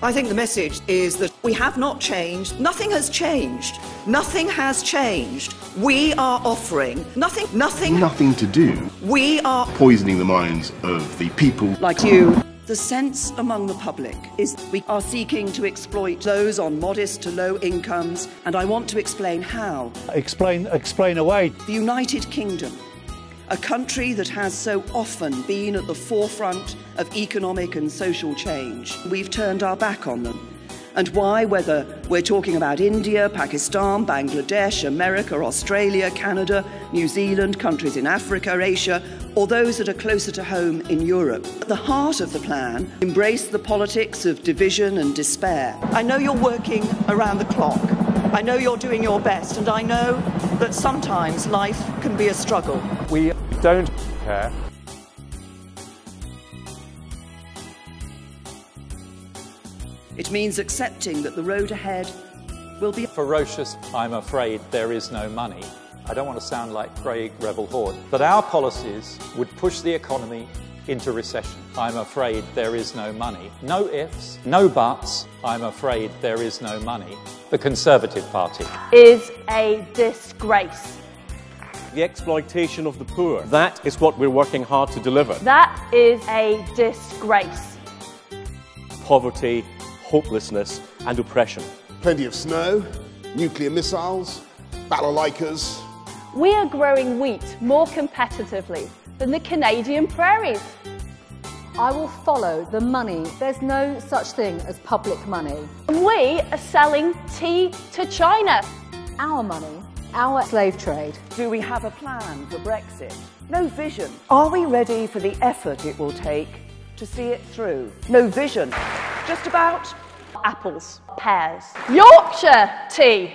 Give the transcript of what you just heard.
I think the message is that we have not changed. Nothing has changed. Nothing has changed. We are offering nothing, nothing, Nothing to do. we are Poisoning the minds of the people. like you. The sense among the public is we are seeking to exploit those on modest to low incomes, and I want to explain how. Explain, explain away. The United Kingdom, a country that has so often been at the forefront of economic and social change, we've turned our back on them. And why, whether we're talking about India, Pakistan, Bangladesh, America, Australia, Canada, New Zealand, countries in Africa, Asia, or those that are closer to home in Europe. At the heart of the plan, embrace the politics of division and despair. I know you're working around the clock. I know you're doing your best, and I know that sometimes life can be a struggle. We don't care. It means accepting that the road ahead will be ferocious, I'm afraid there is no money. I don't want to sound like Craig Revel Horwood, but our policies would push the economy into recession. I'm afraid there is no money. No ifs, no buts. I'm afraid there is no money. The Conservative Party. is a disgrace. the exploitation of the poor. That is what we're working hard to deliver. That is a disgrace. Poverty, hopelessness, and oppression. Plenty of snow, nuclear missiles, balalaikas. We are growing wheat more competitively than the Canadian prairies. I will follow the money. There's no such thing as public money. And we are selling tea to China. Our money, our slave trade. Do we have a plan for Brexit? No vision. Are we ready for the effort it will take to see it through? No vision. Just about Apples, pears, Yorkshire tea.